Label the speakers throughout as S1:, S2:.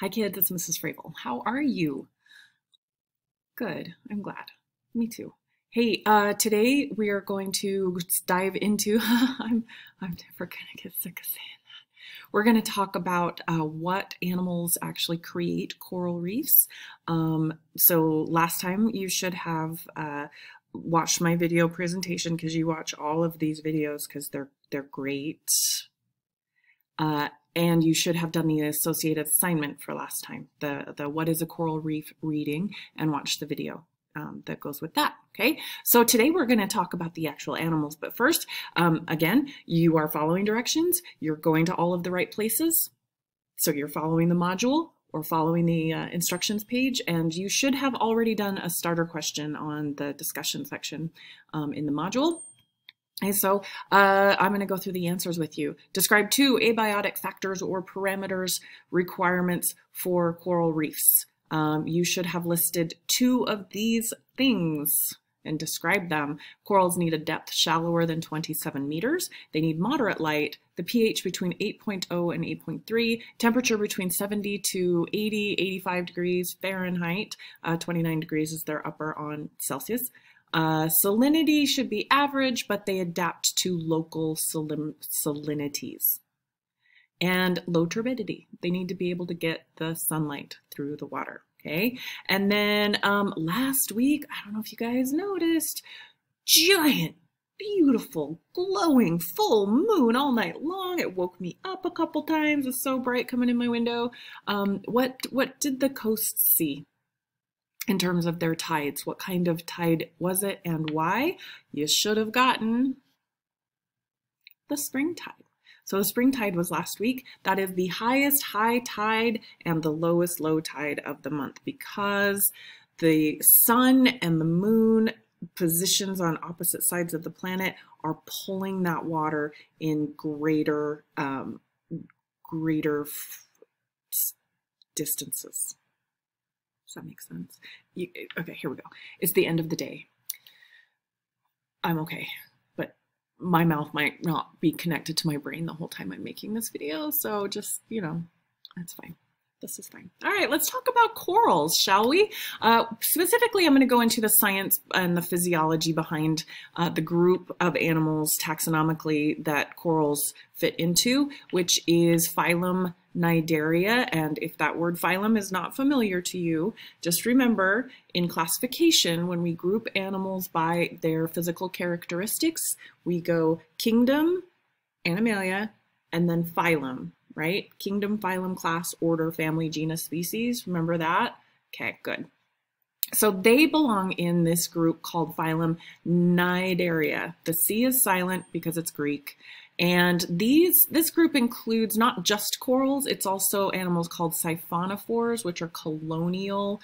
S1: Hi kids, it's Mrs. Fravel. How are you? Good, I'm glad. Me too. Hey, uh, today we are going to dive into, I'm, I'm never gonna get sick of saying that. We're gonna talk about uh, what animals actually create coral reefs. Um, so last time you should have uh, watched my video presentation because you watch all of these videos because they're, they're great. And you should have done the associated assignment for last time, the, the what is a coral reef reading and watch the video um, that goes with that. Okay, so today we're going to talk about the actual animals, but first, um, again, you are following directions. You're going to all of the right places. So you're following the module or following the uh, instructions page, and you should have already done a starter question on the discussion section um, in the module. And so uh, I'm going to go through the answers with you. Describe two abiotic factors or parameters requirements for coral reefs. Um, you should have listed two of these things and describe them. Corals need a depth shallower than 27 meters. They need moderate light, the pH between 8.0 and 8.3, temperature between 70 to 80, 85 degrees Fahrenheit. Uh, 29 degrees is their upper on Celsius. Uh, salinity should be average, but they adapt to local salim- salinities. And low turbidity. They need to be able to get the sunlight through the water. Okay. And then um, last week, I don't know if you guys noticed, giant, beautiful, glowing, full moon all night long. It woke me up a couple times. It's so bright coming in my window. Um, what what did the coast see? In terms of their tides. What kind of tide was it and why? You should have gotten the spring tide. So the spring tide was last week. That is the highest high tide and the lowest low tide of the month because the sun and the moon positions on opposite sides of the planet are pulling that water in greater um, greater distances that make sense? You, okay, here we go. It's the end of the day. I'm okay, but my mouth might not be connected to my brain the whole time I'm making this video, so just, you know, that's fine. This is fine. All right, let's talk about corals, shall we? Uh, specifically, I'm going to go into the science and the physiology behind uh, the group of animals taxonomically that corals fit into, which is phylum Cnidaria. And if that word phylum is not familiar to you, just remember in classification, when we group animals by their physical characteristics, we go kingdom, animalia, and then phylum, right? Kingdom, phylum, class, order, family, genus, species. Remember that? Okay, good. So they belong in this group called phylum Cnidaria. The C is silent because it's Greek. And these this group includes not just corals, it's also animals called siphonophores, which are colonial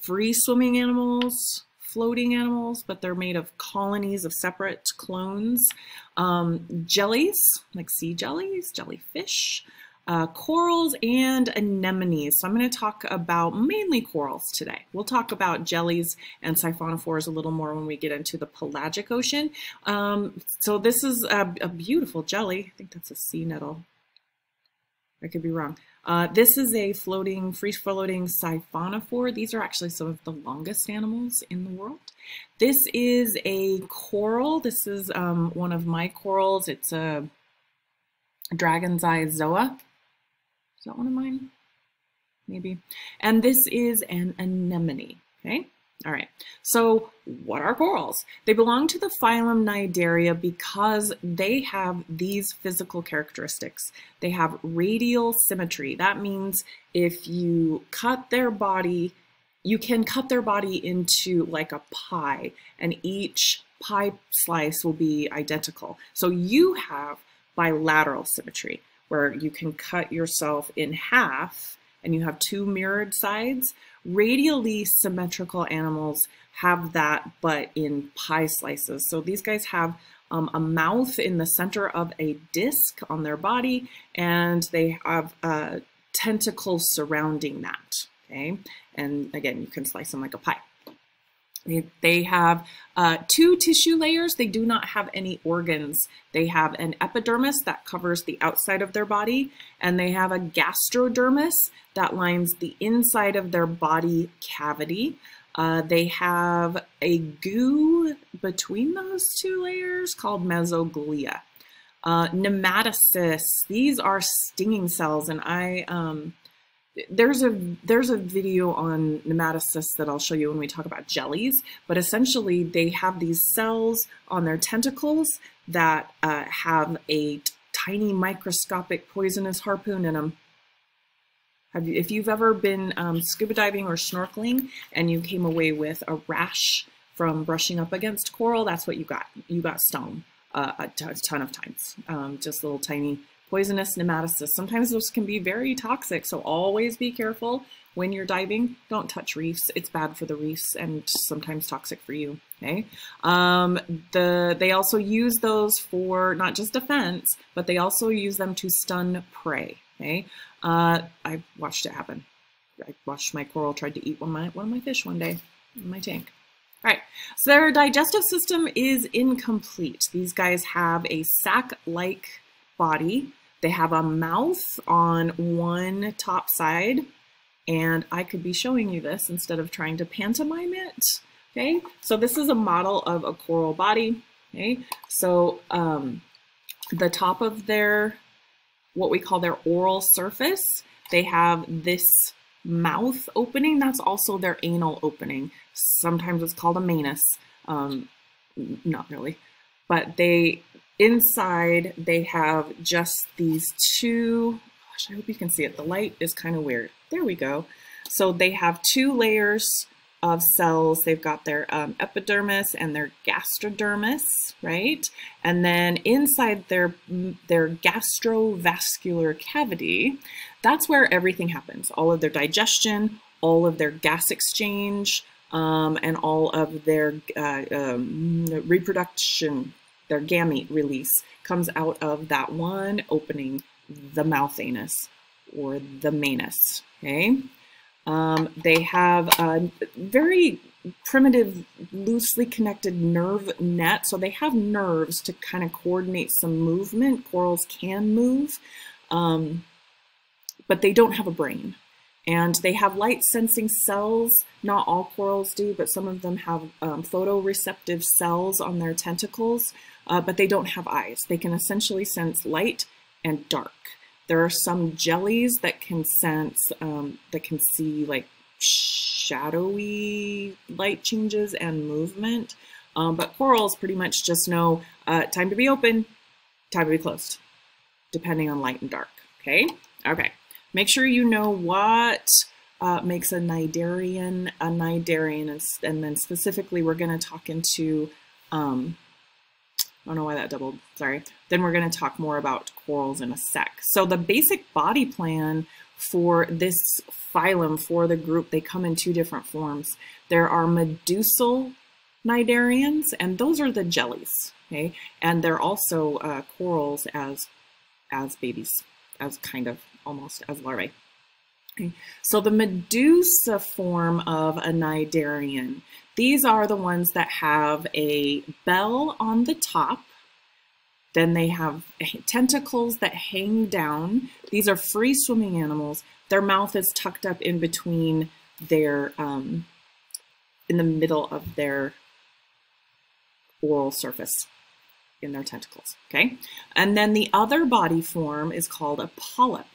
S1: free swimming animals, floating animals, but they're made of colonies of separate clones. Um, jellies, like sea jellies, jellyfish, uh, corals and anemones. So I'm going to talk about mainly corals today. We'll talk about jellies and siphonophores a little more when we get into the pelagic ocean. Um, so this is a, a, beautiful jelly. I think that's a sea nettle. I could be wrong. Uh, this is a floating, free-floating siphonophore. These are actually some of the longest animals in the world. This is a coral. This is um, one of my corals. It's a dragon's eye zoa. Is that one of mine? Maybe. And this is an anemone, okay? All right, so what are corals? They belong to the phylum Cnidaria because they have these physical characteristics. They have radial symmetry. That means if you cut their body, you can cut their body into like a pie, and each pie slice will be identical. So you have bilateral symmetry where you can cut yourself in half and you have two mirrored sides. Radially symmetrical animals have that, but in pie slices. So these guys have um, a mouth in the center of a disc on their body, and they have uh, tentacles surrounding that. Okay, and again, you can slice them like a pie. They, they have uh, two tissue layers. They do not have any organs. They have an epidermis that covers the outside of their body, and they have a gastrodermis that lines the inside of their body cavity. Uh, they have a goo between those two layers called mesoglea. Uh, nematocysts, these are stinging cells, and I um, there's a there's a video on nematocysts that I'll show you when we talk about jellies, but essentially they have these cells on their tentacles that uh, have a tiny microscopic poisonous harpoon in them. Have you, if you've ever been um, scuba diving or snorkeling and you came away with a rash from brushing up against coral, that's what you got. You got stung uh, a ton of times. Um, just little tiny poisonous nematocysts. Sometimes those can be very toxic, so always be careful when you're diving. Don't touch reefs. It's bad for the reefs and sometimes toxic for you. Okay. Um, the they also use those for not just defense, but they also use them to stun prey. Okay. Uh, I watched it happen. I watched my coral tried to eat one of my one of my fish one day in my tank. All right, so their digestive system is incomplete. These guys have a sac-like body they have a mouth on one top side, and I could be showing you this instead of trying to pantomime it. Okay, so this is a model of a coral body. Okay, so um, the top of their, what we call their oral surface, they have this mouth opening. That's also their anal opening. Sometimes it's called a manus. Um, not really, but they Inside, they have just these two, gosh, I hope you can see it. The light is kind of weird. There we go. So they have two layers of cells. They've got their um, epidermis and their gastrodermis, right? And then inside their, their gastrovascular cavity, that's where everything happens. All of their digestion, all of their gas exchange, um, and all of their uh, um, reproduction their gamete release comes out of that one opening, the mouth anus or the manus, okay? Um, they have a very primitive, loosely connected nerve net. So they have nerves to kind of coordinate some movement. Corals can move, um, but they don't have a brain. And they have light sensing cells. Not all corals do, but some of them have um, photoreceptive cells on their tentacles uh, but they don't have eyes. They can essentially sense light and dark. There are some jellies that can sense, um, that can see like shadowy light changes and movement. Um, but corals pretty much just know uh, time to be open, time to be closed, depending on light and dark. Okay? Okay. Make sure you know what uh, makes a cnidarian a cnidarian, and, and then specifically we're going to talk into um, I don't know why that doubled, sorry. Then we're going to talk more about corals in a sec. So the basic body plan for this phylum, for the group, they come in two different forms. There are medusal cnidarians, and those are the jellies, okay? And they're also uh, corals as, as babies, as kind of almost as larvae. Okay. So the medusa form of a cnidarian these are the ones that have a bell on the top. Then they have tentacles that hang down. These are free swimming animals. Their mouth is tucked up in between their, um, in the middle of their oral surface in their tentacles, okay? And then the other body form is called a polyp.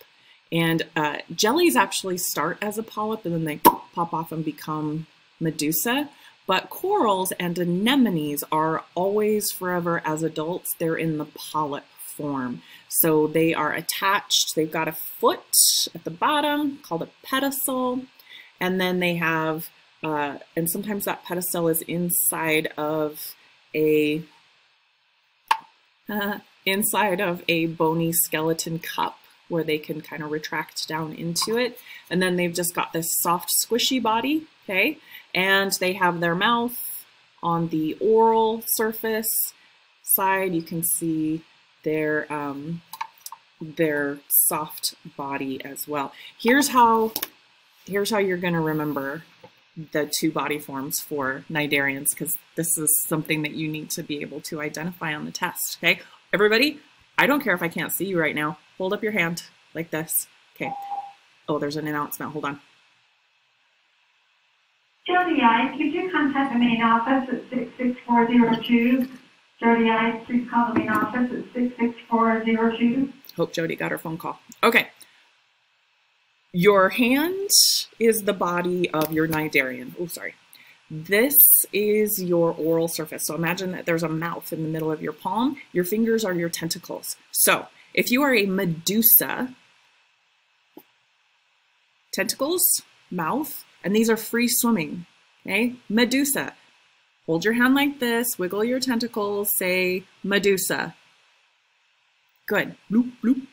S1: And uh, jellies actually start as a polyp and then they pop off and become medusa. But corals and anemones are always forever as adults. They're in the polyp form. So they are attached. They've got a foot at the bottom called a pedicel. And then they have, uh, and sometimes that pedicel is inside of a, uh, inside of a bony skeleton cup where they can kind of retract down into it. And then they've just got this soft squishy body, okay? And they have their mouth on the oral surface side. You can see their, um, their soft body as well. Here's how, here's how you're gonna remember the two body forms for cnidarians because this is something that you need to be able to identify on the test. Okay, everybody, I don't care if I can't see you right now. Hold up your hand like this. Okay. Oh, there's an announcement. Hold on.
S2: Jody I, could you contact the main office at 66402? Jody I, please call the main office at 66402.
S1: Hope Jody got her phone call. Okay. Your hand is the body of your cnidarian. Oh, sorry. This is your oral surface. So imagine that there's a mouth in the middle of your palm. Your fingers are your tentacles. So if you are a medusa, tentacles, mouth, and these are free swimming. Okay, Medusa. Hold your hand like this, wiggle your tentacles, say Medusa. Good. Bloop, bloop.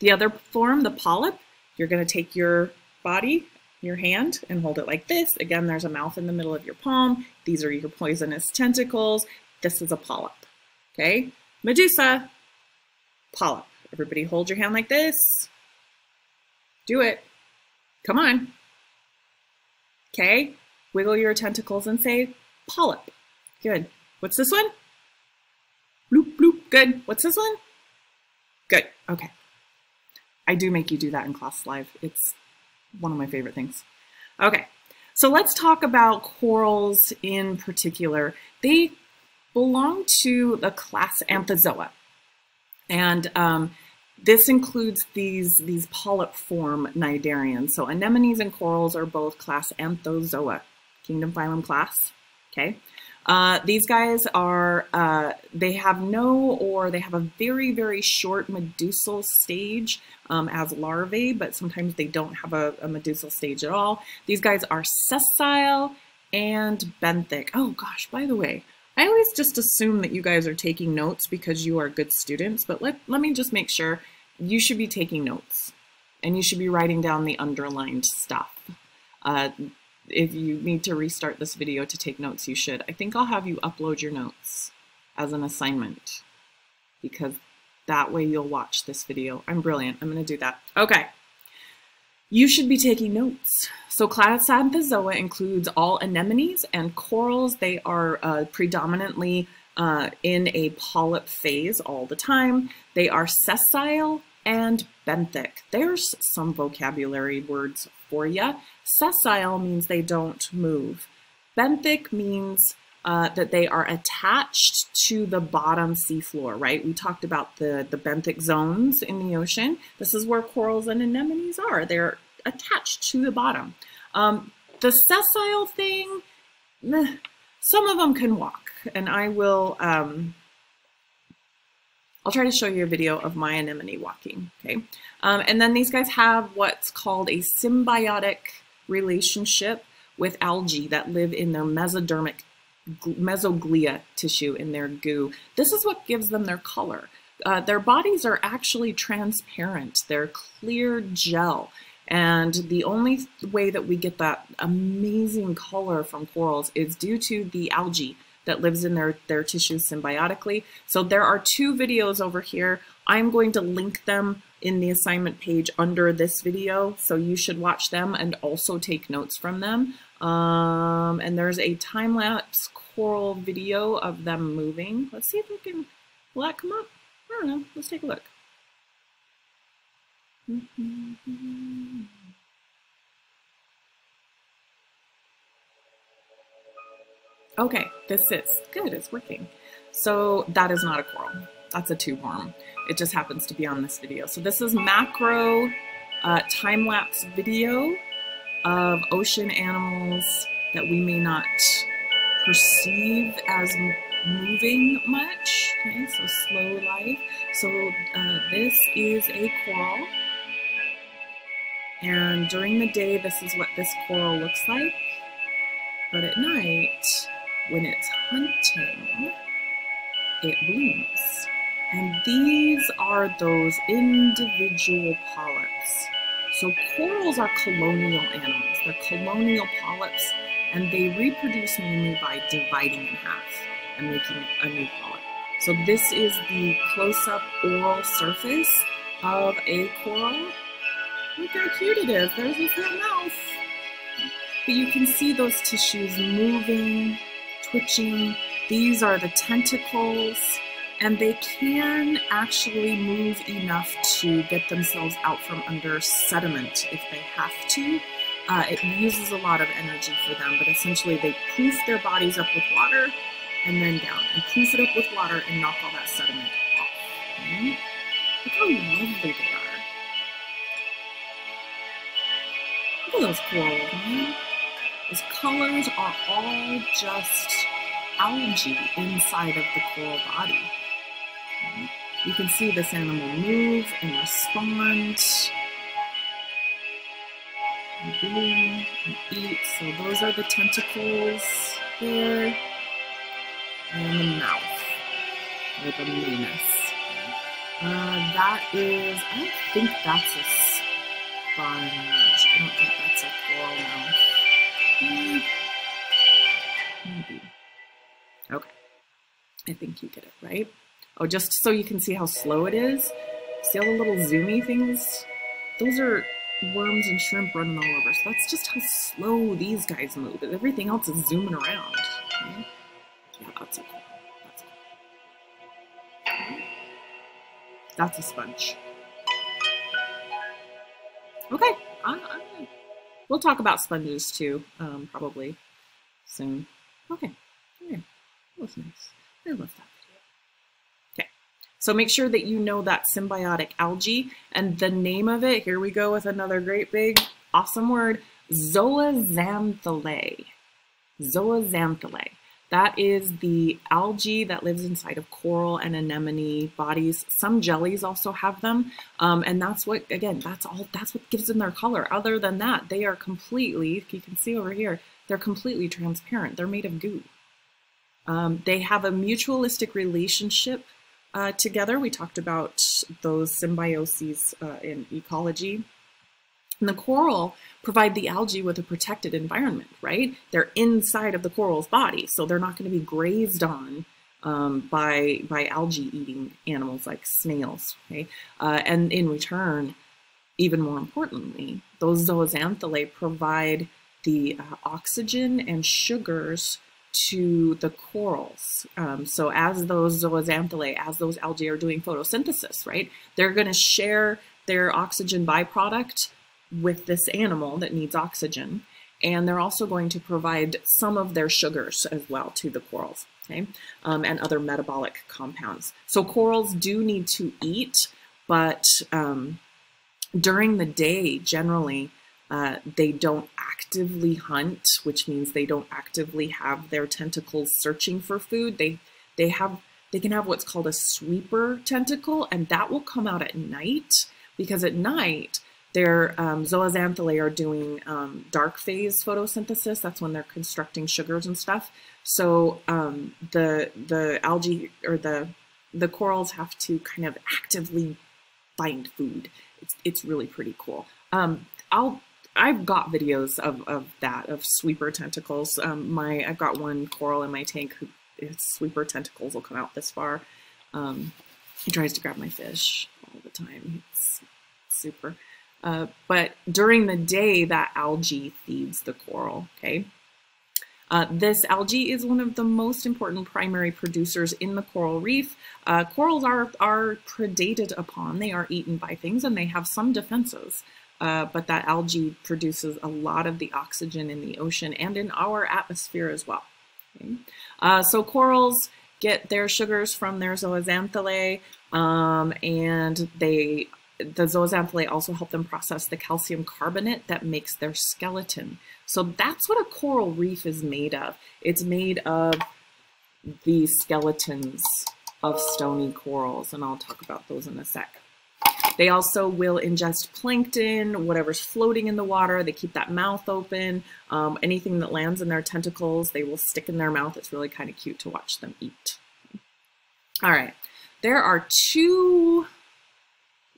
S1: The other form, the polyp, you're going to take your body, your hand, and hold it like this. Again, there's a mouth in the middle of your palm. These are your poisonous tentacles. This is a polyp. Okay? Medusa, polyp. Everybody hold your hand like this. Do it. Come on. Okay, wiggle your tentacles and say polyp. Good. What's this one? Bloop, bloop. Good. What's this one? Good. Okay. I do make you do that in class live. It's one of my favorite things. Okay, so let's talk about corals in particular. They belong to the class Anthozoa. And um, this includes these, these polyp form cnidarians. So anemones and corals are both class Anthozoa, kingdom phylum class, okay? Uh, these guys are, uh, they have no or they have a very, very short medusal stage um, as larvae, but sometimes they don't have a, a medusal stage at all. These guys are sessile and benthic. Oh gosh, by the way, I always just assume that you guys are taking notes because you are good students, but let, let me just make sure you should be taking notes and you should be writing down the underlined stuff. Uh, if you need to restart this video to take notes, you should. I think I'll have you upload your notes as an assignment because that way you'll watch this video. I'm brilliant. I'm going to do that. Okay. You should be taking notes. So class includes all anemones and corals. They are uh, predominantly uh, in a polyp phase all the time. They are sessile and benthic. There's some vocabulary words for you. Sessile means they don't move. Benthic means uh, that they are attached to the bottom seafloor, right? We talked about the, the benthic zones in the ocean. This is where corals and anemones are. They're attached to the bottom. Um, the sessile thing, some of them can walk, and I will, um, I'll try to show you a video of my anemone walking, okay? Um, and then these guys have what's called a symbiotic relationship with algae that live in their mesodermic mesoglea tissue in their goo. This is what gives them their color. Uh, their bodies are actually transparent. They're clear gel. And the only way that we get that amazing color from corals is due to the algae that lives in their, their tissues symbiotically. So there are two videos over here. I'm going to link them in the assignment page under this video, so you should watch them and also take notes from them. Um, and there's a time-lapse coral video of them moving. Let's see if we can, will that come up? I don't know, let's take a look. Okay, this is good, it's working. So that is not a coral, that's a tube worm. It just happens to be on this video. So this is macro uh, time-lapse video of ocean animals that we may not perceive as moving much. Okay, so slow life. So uh, this is a coral. And during the day, this is what this coral looks like. But at night, when it's hunting, it blooms. And these are those individual polyps. So corals are colonial animals. They're colonial polyps, and they reproduce mainly by dividing in half and making a new polyp. So this is the close-up oral surface of a coral. Look how cute it is. There's this little mouth. but you can see those tissues moving, twitching. These are the tentacles, and they can actually move enough to get themselves out from under sediment if they have to. Uh, it uses a lot of energy for them, but essentially they poof their bodies up with water and then down, and poof it up with water and knock all that sediment off. Okay? Look how lovely they are. Look at those corals, man. Those colors are all just algae inside of the coral body. You can see this animal move and respond and and eat. So those are the tentacles there. And the mouth, or the manus. Uh, that is, I don't think that's a sponge. I don't think that's a coral mouth. Hmm. Maybe. Okay. I think you get it, right? Oh, just so you can see how slow it is. See all the little zoomy things? Those are worms and shrimp running all over. So that's just how slow these guys move. Everything else is zooming around. Okay? Yeah, that's cool. That's cool. That's a sponge. Okay, I, I, we'll talk about sponges too, um, probably soon. Okay, okay, that was nice. I love that. Okay, so make sure that you know that symbiotic algae and the name of it. Here we go with another great big awesome word, zooxanthellae. Zooxanthellae. That is the algae that lives inside of coral and anemone bodies. Some jellies also have them. Um, and that's what, again, that's all, that's what gives them their color. Other than that, they are completely, you can see over here, they're completely transparent. They're made of goo. Um, they have a mutualistic relationship uh, together. We talked about those symbioses uh, in ecology. And the coral provide the algae with a protected environment, right? They're inside of the coral's body, so they're not going to be grazed on um, by by algae eating animals like snails. Okay, uh, and in return, even more importantly, those zooxanthellae provide the uh, oxygen and sugars to the corals. Um, so as those zooxanthellae, as those algae are doing photosynthesis, right, they're going to share their oxygen byproduct with this animal that needs oxygen. And they're also going to provide some of their sugars as well to the corals, okay, um, and other metabolic compounds. So corals do need to eat, but um, during the day, generally, uh, they don't actively hunt, which means they don't actively have their tentacles searching for food. They they have they can have what's called a sweeper tentacle, and that will come out at night because at night their um, zooxanthellae are doing um, dark phase photosynthesis. That's when they're constructing sugars and stuff. So um, the the algae or the the corals have to kind of actively find food. It's it's really pretty cool. Um, I'll I've got videos of, of that of sweeper tentacles. Um, my I've got one coral in my tank who its sweeper tentacles will come out this far. Um, he tries to grab my fish all the time. It's super. Uh, but during the day, that algae feeds the coral, okay? Uh, this algae is one of the most important primary producers in the coral reef. Uh, corals are, are predated upon, they are eaten by things, and they have some defenses. Uh, but that algae produces a lot of the oxygen in the ocean and in our atmosphere as well. Okay? Uh, so corals get their sugars from their zooxanthellae, um, and they the zooxanthellae also help them process the calcium carbonate that makes their skeleton. So that's what a coral reef is made of. It's made of the skeletons of stony corals, and I'll talk about those in a sec. They also will ingest plankton, whatever's floating in the water. They keep that mouth open. Um, anything that lands in their tentacles, they will stick in their mouth. It's really kind of cute to watch them eat. All right, there are two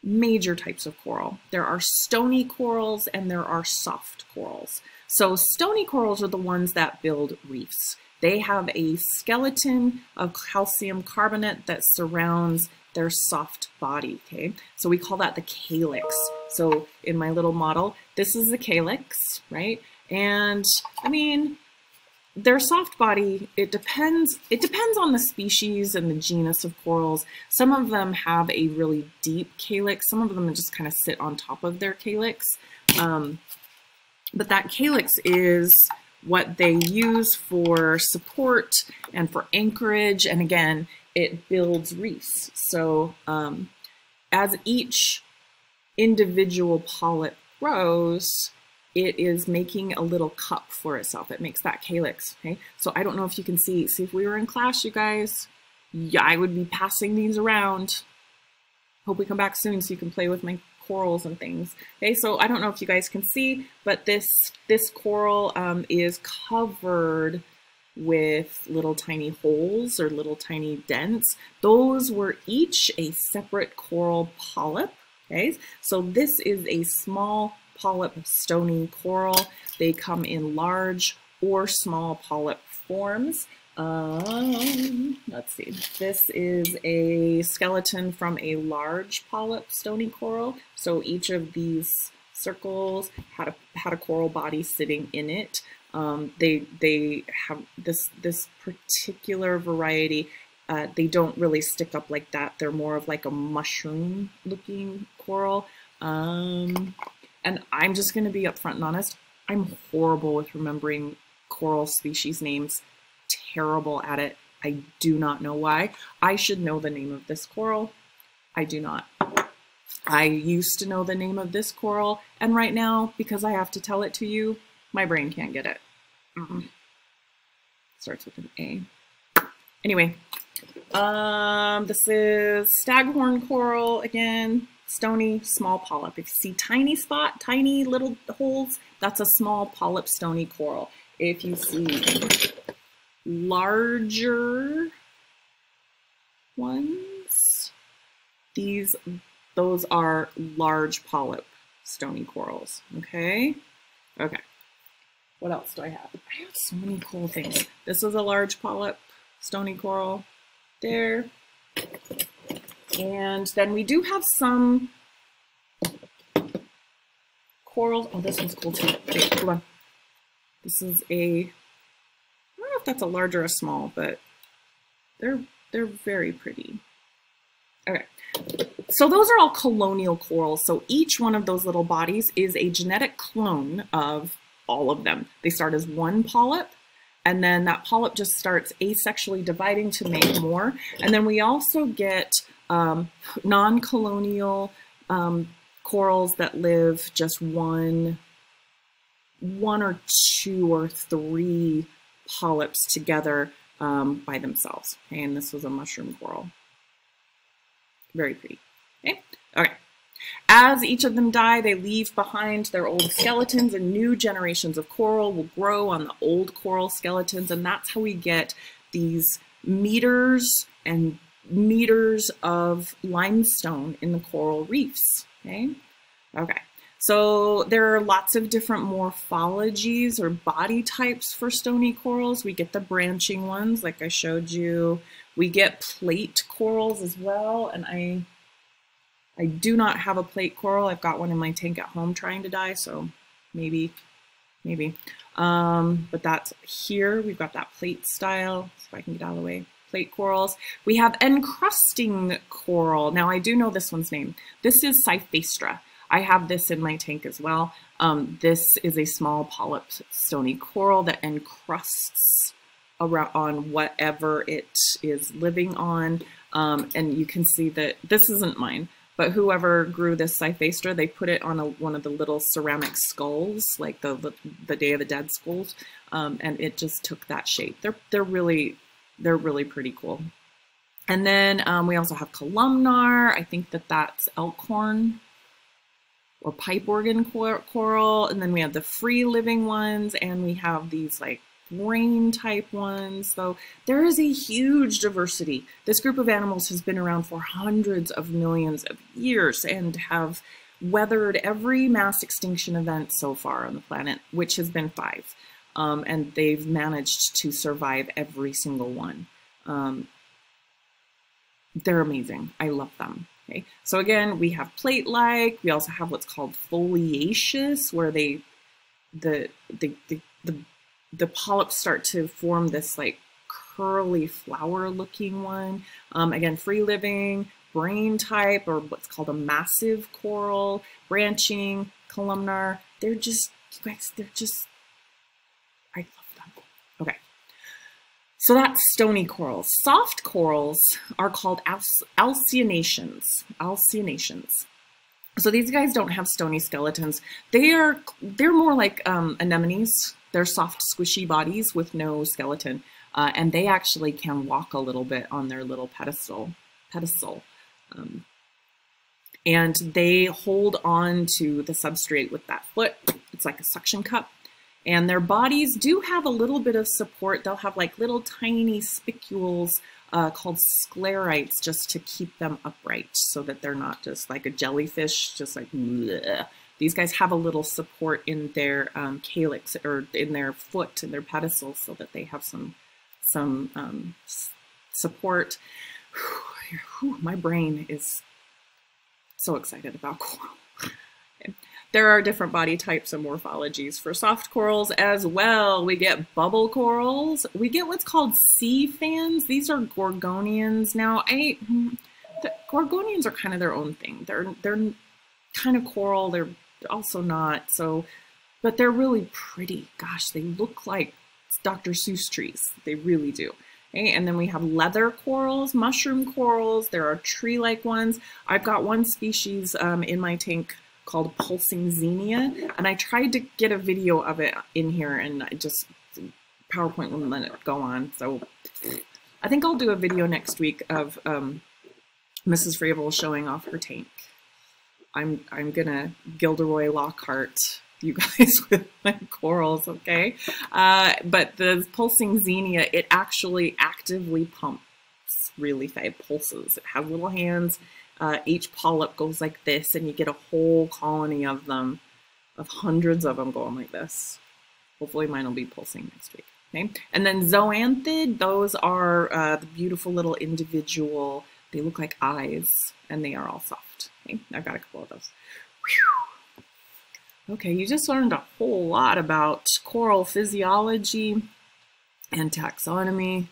S1: major types of coral. There are stony corals and there are soft corals. So stony corals are the ones that build reefs. They have a skeleton of calcium carbonate that surrounds their soft body, okay? So we call that the calyx. So in my little model, this is the calyx, right? And I mean, their soft body, it depends, it depends on the species and the genus of corals. Some of them have a really deep calyx. Some of them just kind of sit on top of their calyx. Um, but that calyx is what they use for support and for anchorage. And again, it builds reefs. So um, as each individual polyp grows, it is making a little cup for itself. It makes that calyx, okay? So I don't know if you can see. See, if we were in class, you guys, yeah, I would be passing these around. Hope we come back soon so you can play with my corals and things. Okay, so I don't know if you guys can see, but this, this coral um, is covered with little tiny holes or little tiny dents. Those were each a separate coral polyp. Okay, so this is a small polyp stony coral. They come in large or small polyp forms. Um, let's see, this is a skeleton from a large polyp stony coral. So each of these circles had a, had a coral body sitting in it. Um, they, they have this, this particular variety, uh, they don't really stick up like that. They're more of like a mushroom looking coral. Um, and I'm just going to be upfront and honest. I'm horrible with remembering coral species names. Terrible at it. I do not know why. I should know the name of this coral. I do not. I used to know the name of this coral, and right now, because I have to tell it to you, my brain can't get it. Starts with an A. Anyway, um, this is staghorn coral again stony small polyp. If you see tiny spot, tiny little holes, that's a small polyp stony coral. If you see larger ones, these, those are large polyp stony corals, okay? Okay. What else do I have? I have so many cool things. This is a large polyp stony coral there. And then we do have some corals. Oh, this one's cool too. Wait, hold on. This is a, I don't know if that's a large or a small, but they're, they're very pretty. Okay, so those are all colonial corals. So each one of those little bodies is a genetic clone of all of them. They start as one polyp, and then that polyp just starts asexually dividing to make more. And then we also get um, non-colonial um, corals that live just one, one or two or three polyps together um, by themselves. Okay, and this was a mushroom coral. Very pretty. Okay, okay. As each of them die, they leave behind their old skeletons and new generations of coral will grow on the old coral skeletons. And that's how we get these meters and meters of limestone in the coral reefs, okay? Okay, so there are lots of different morphologies or body types for stony corals. We get the branching ones, like I showed you. We get plate corals as well, and I I do not have a plate coral. I've got one in my tank at home trying to die, so maybe, maybe. Um, but that's here. We've got that plate style, if I can get out of the way plate corals. We have encrusting coral. Now I do know this one's name. This is Cyphastrea. I have this in my tank as well. Um, this is a small polyp stony coral that encrusts around on whatever it is living on. Um, and you can see that this isn't mine, but whoever grew this Cyphastrea, they put it on a, one of the little ceramic skulls, like the, the, the Day of the Dead skulls, um, and it just took that shape. They're, they're really they're really pretty cool. And then um, we also have columnar. I think that that's elkhorn or pipe organ coral. And then we have the free living ones and we have these like brain type ones. So there is a huge diversity. This group of animals has been around for hundreds of millions of years and have weathered every mass extinction event so far on the planet, which has been five um, and they've managed to survive every single one. Um, they're amazing. I love them. Okay, so again, we have plate-like. We also have what's called foliaceous, where they the, the, the, the, the polyps start to form this like curly flower looking one. Um, again, free living, brain type, or what's called a massive coral, branching, columnar. They're just, you guys, they're just, I love them. Okay. So that's stony corals. Soft corals are called alcyonaceans. Alcyonaceans. So these guys don't have stony skeletons. They are they're more like um, anemones. They're soft, squishy bodies with no skeleton, uh, and they actually can walk a little bit on their little pedestal. Pedestal, um, and they hold on to the substrate with that foot. It's like a suction cup, and their bodies do have a little bit of support. They'll have like little tiny spicules uh, called sclerites just to keep them upright so that they're not just like a jellyfish, just like bleh. These guys have a little support in their um, calyx or in their foot and their pedicels so that they have some some um, support. Whew, my brain is so excited about coral. There are different body types and morphologies for soft corals as well. We get bubble corals. We get what's called sea fans. These are gorgonians. Now, I the gorgonians are kind of their own thing. They're they're kind of coral. They're also not. So, but they're really pretty. Gosh, they look like Dr. Seuss trees. They really do. Okay, and then we have leather corals, mushroom corals. There are tree-like ones. I've got one species um, in my tank called Pulsing Xenia. And I tried to get a video of it in here and I just, PowerPoint wouldn't let it go on. So I think I'll do a video next week of um, Mrs. Fravel showing off her tank. I'm, I'm gonna Gilderoy Lockhart you guys with my corals, okay? Uh, but the pulsing xenia, it actually actively pumps really fast, pulses. It has little hands uh, each polyp goes like this and you get a whole colony of them, of hundreds of them going like this. Hopefully mine will be pulsing next week. Okay, and then zoanthid, those are uh, the beautiful little individual, they look like eyes and they are all soft. I've got a couple of those. Whew. Okay, you just learned a whole lot about coral physiology and taxonomy.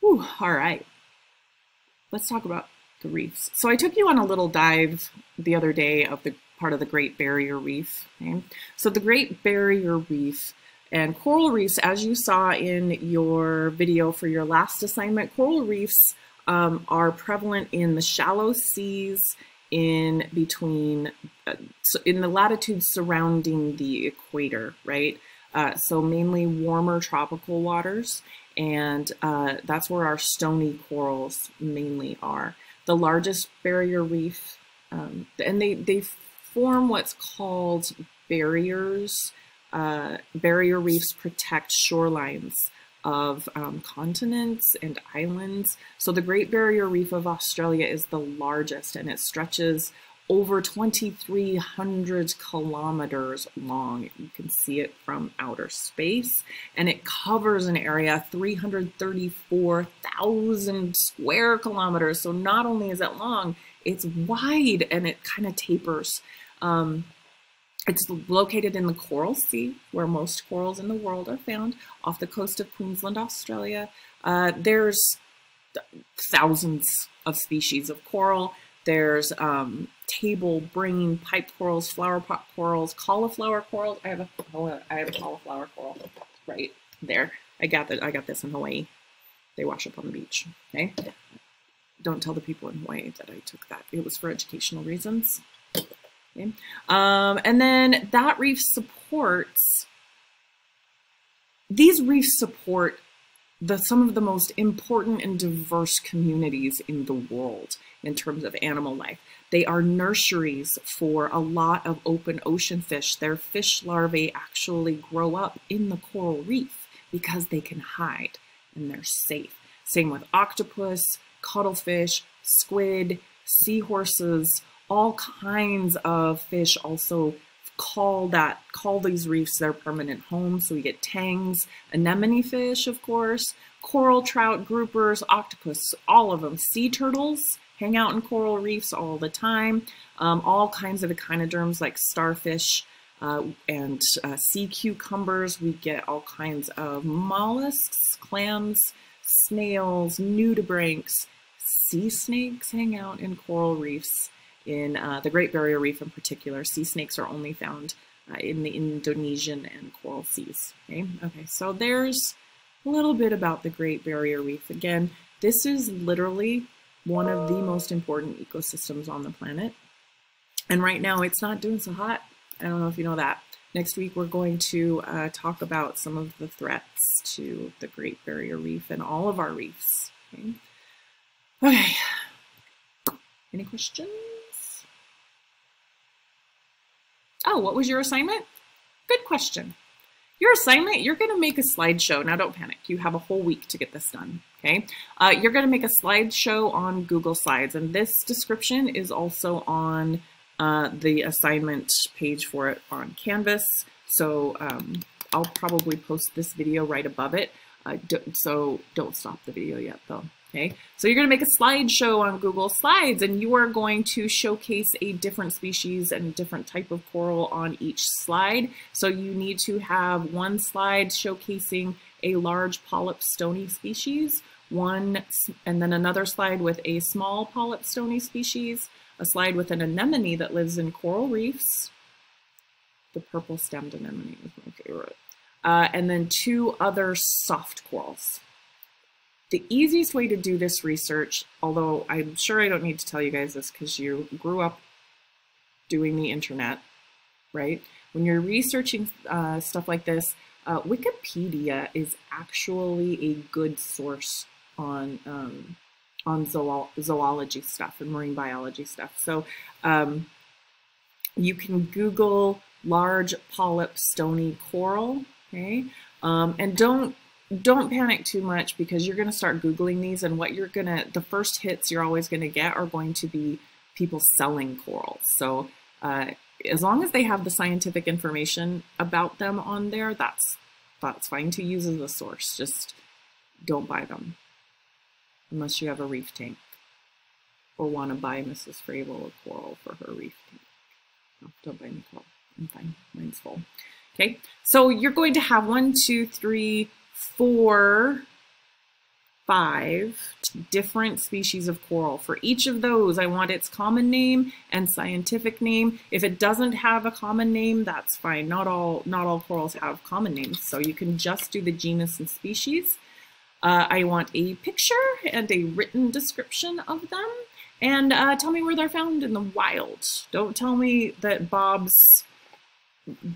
S1: Whew, all right, let's talk about the reefs. So I took you on a little dive the other day of the part of the Great Barrier Reef. Okay? So the Great Barrier Reef and coral reefs, as you saw in your video for your last assignment, coral reefs um, are prevalent in the shallow seas in between, uh, in the latitudes surrounding the equator, right? Uh, so mainly warmer tropical waters, and uh, that's where our stony corals mainly are the largest barrier reef, um, and they, they form what's called barriers. Uh, barrier reefs protect shorelines of um, continents and islands. So the Great Barrier Reef of Australia is the largest and it stretches over 2,300 kilometers long. You can see it from outer space, and it covers an area 334,000 square kilometers. So not only is it long, it's wide and it kind of tapers. Um, it's located in the Coral Sea, where most corals in the world are found, off the coast of Queensland, Australia. Uh, there's thousands of species of coral. There's um, table brain pipe corals, flower pot corals, cauliflower corals. I have a I have a cauliflower coral right there. I got that. I got this in Hawaii. They wash up on the beach. Okay. Don't tell the people in Hawaii that I took that. It was for educational reasons. Okay. Um, and then that reef supports. These reefs support the, some of the most important and diverse communities in the world in terms of animal life. They are nurseries for a lot of open ocean fish. Their fish larvae actually grow up in the coral reef because they can hide and they're safe. Same with octopus, cuttlefish, squid, seahorses, all kinds of fish also call that call these reefs their permanent home. So we get tangs, anemone fish, of course, coral trout, groupers, octopus, all of them. Sea turtles hang out in coral reefs all the time. Um, all kinds of echinoderms like starfish, uh, and uh, sea cucumbers. We get all kinds of mollusks, clams, snails, nudibranchs, sea snakes hang out in coral reefs. In uh, the Great Barrier Reef in particular, sea snakes are only found uh, in the Indonesian and coral seas. Okay, okay, so there's a little bit about the Great Barrier Reef. Again, this is literally one of the most important ecosystems on the planet. And right now it's not doing so hot. I don't know if you know that. Next week we're going to uh, talk about some of the threats to the Great Barrier Reef and all of our reefs. Okay. okay. Any questions? Oh, what was your assignment? Good question. Your assignment, you're going to make a slideshow. Now, don't panic. You have a whole week to get this done. Okay. Uh, you're going to make a slideshow on Google Slides, and this description is also on uh, the assignment page for it on Canvas. So um, I'll probably post this video right above it. Uh, so don't stop the video yet, though. Okay, so you're going to make a slideshow on Google Slides and you are going to showcase a different species and a different type of coral on each slide. So you need to have one slide showcasing a large polyp stony species, one and then another slide with a small polyp stony species, a slide with an anemone that lives in coral reefs. The purple stemmed anemone is my favorite. Uh, and then two other soft corals. The easiest way to do this research, although I'm sure I don't need to tell you guys this because you grew up doing the internet, right? When you're researching uh, stuff like this, uh, Wikipedia is actually a good source on um, on zool zoology stuff and marine biology stuff. So um, you can Google large polyp stony coral, okay? Um, and don't don't panic too much because you're going to start Googling these and what you're going to, the first hits you're always going to get are going to be people selling corals. So uh, as long as they have the scientific information about them on there, that's, that's fine to use as a source. Just don't buy them unless you have a reef tank or want to buy Mrs. Fravel a coral for her reef tank. No, don't buy me coral. I'm fine. Mine's full. Okay, so you're going to have one, two, three, four, five different species of coral. For each of those, I want its common name and scientific name. If it doesn't have a common name, that's fine. Not all, not all corals have common names, so you can just do the genus and species. Uh, I want a picture and a written description of them. And uh, tell me where they're found in the wild. Don't tell me that Bob's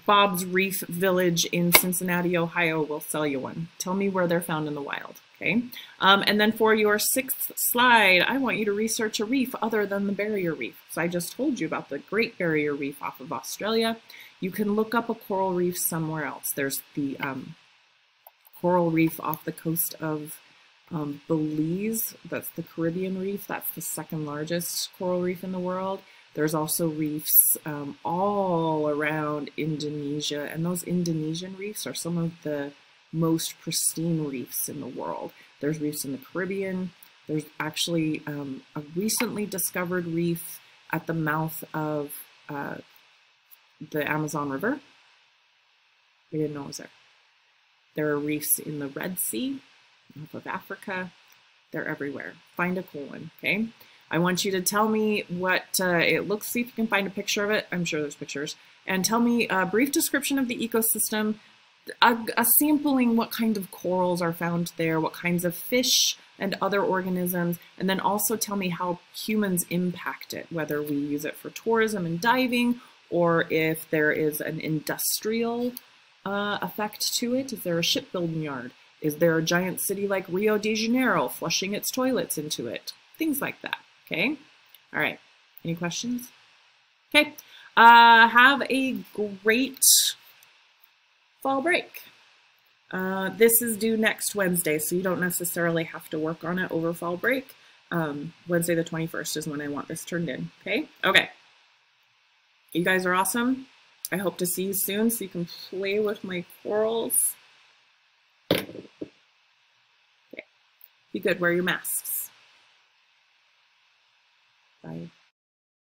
S1: Bob's Reef Village in Cincinnati, Ohio will sell you one. Tell me where they're found in the wild, okay? Um, and then for your sixth slide, I want you to research a reef other than the barrier reef. So I just told you about the Great Barrier Reef off of Australia. You can look up a coral reef somewhere else. There's the um, coral reef off the coast of um, Belize. That's the Caribbean reef. That's the second largest coral reef in the world. There's also reefs um, all around Indonesia, and those Indonesian reefs are some of the most pristine reefs in the world. There's reefs in the Caribbean. There's actually um, a recently discovered reef at the mouth of uh, the Amazon River. We didn't know it was there. There are reefs in the Red Sea, off of Africa. They're everywhere. Find a cool one, okay? I want you to tell me what uh, it looks, see if you can find a picture of it. I'm sure there's pictures. And tell me a brief description of the ecosystem, a, a sampling what kind of corals are found there, what kinds of fish and other organisms, and then also tell me how humans impact it, whether we use it for tourism and diving, or if there is an industrial uh, effect to it. Is there a shipbuilding yard? Is there a giant city like Rio de Janeiro flushing its toilets into it? Things like that. Okay. All right. Any questions? Okay. Uh, have a great fall break. Uh, this is due next Wednesday, so you don't necessarily have to work on it over fall break. Um, Wednesday the 21st is when I want this turned in. Okay. Okay. You guys are awesome. I hope to see you soon so you can play with my corals. Okay. Be good. Wear your masks. Bye.